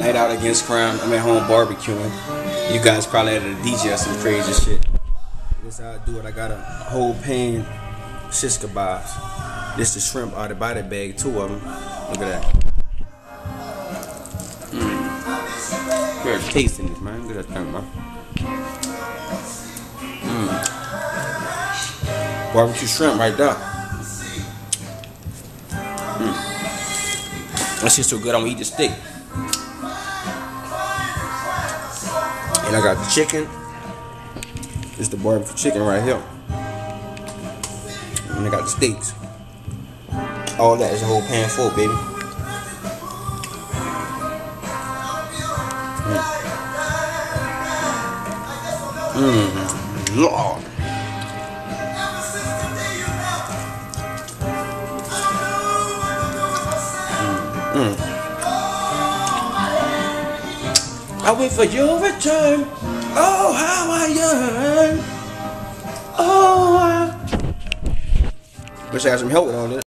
Night out against crime. I'm at home barbecuing. You guys probably had a DJ or some crazy shit. This how I do it. I got a whole pan shish kebabs. This the shrimp out of the body bag, two of them. Look at that. Mmm. Good tasting this, man. Look at that thing, man. Mmm. Barbecue shrimp right there. Mmm. That shit's so good, I'm gonna eat the steak. And I got the chicken. This the barbecue chicken right here. And I got the steaks. All that is a whole pan full, baby. Mmm. Mmm. Lord. Mmm. I wait for your return. Oh, how I yearn. Oh, I... Wish I had some help with all this.